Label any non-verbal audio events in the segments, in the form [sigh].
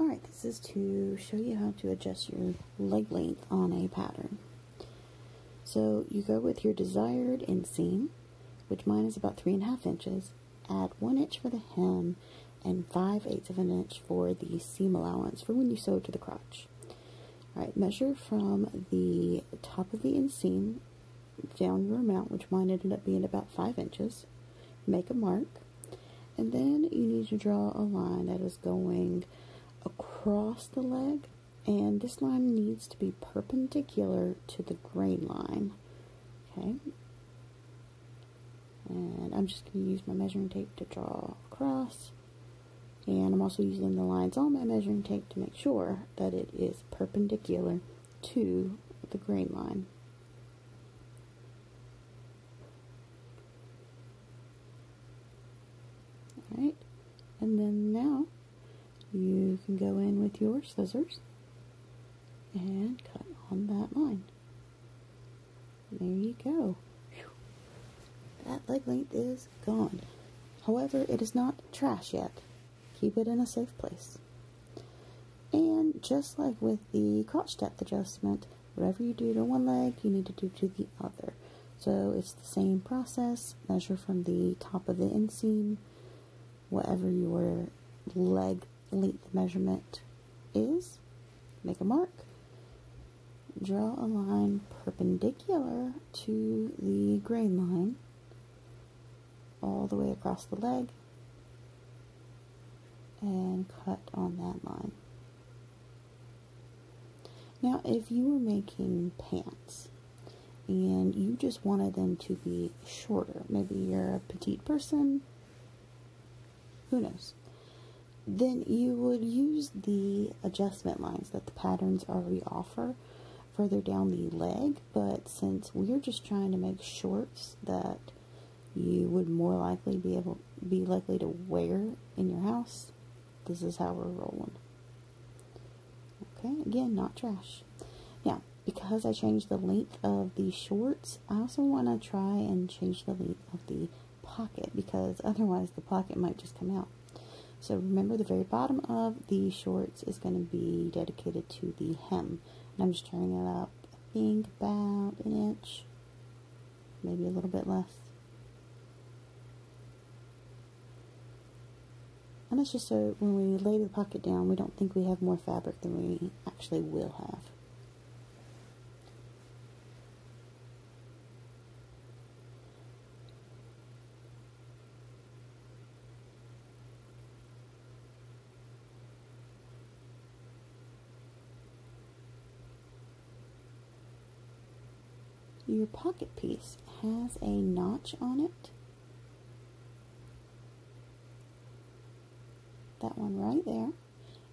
Alright, this is to show you how to adjust your leg length on a pattern. So you go with your desired inseam, which mine is about three and a half inches, add one inch for the hem and five eighths of an inch for the seam allowance for when you sew to the crotch. Alright, measure from the top of the inseam down your amount, which mine ended up being about five inches. Make a mark, and then you need to draw a line that is going across the leg and this line needs to be perpendicular to the grain line okay? And I'm just going to use my measuring tape to draw across and I'm also using the lines on my measuring tape to make sure that it is perpendicular to the grain line. Alright and then now can go in with your scissors and cut on that line. There you go. Whew. That leg length is gone. However, it is not trash yet. Keep it in a safe place. And just like with the crotch depth adjustment, whatever you do to one leg, you need to do to the other. So it's the same process. Measure from the top of the inseam, whatever your leg length measurement is. Make a mark. Draw a line perpendicular to the grain line all the way across the leg and cut on that line. Now, if you were making pants and you just wanted them to be shorter, maybe you're a petite person, who knows? Then you would use the adjustment lines that the patterns already offer further down the leg. But since we're just trying to make shorts that you would more likely be able be likely to wear in your house this is how we're rolling. Okay again not trash. Now because I changed the length of the shorts I also want to try and change the length of the pocket because [laughs] otherwise the pocket might just come out so remember the very bottom of the shorts is going to be dedicated to the hem. And I'm just turning it up, I think about an inch, maybe a little bit less. And that's just so when we lay the pocket down, we don't think we have more fabric than we actually will have. Your pocket piece has a notch on it. That one right there.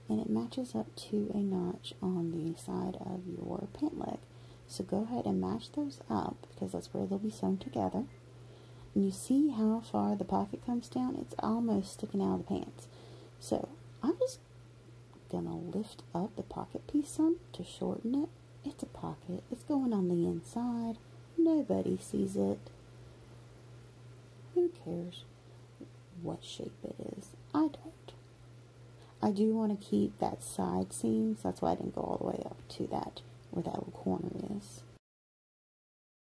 And it matches up to a notch on the side of your pant leg. So go ahead and match those up because that's where they'll be sewn together. And you see how far the pocket comes down? It's almost sticking out of the pants. So I'm just gonna lift up the pocket piece some to shorten it. Pocket. It's going on the inside. Nobody sees it. Who cares what shape it is? I don't. I do want to keep that side seam, so that's why I didn't go all the way up to that, where that little corner is.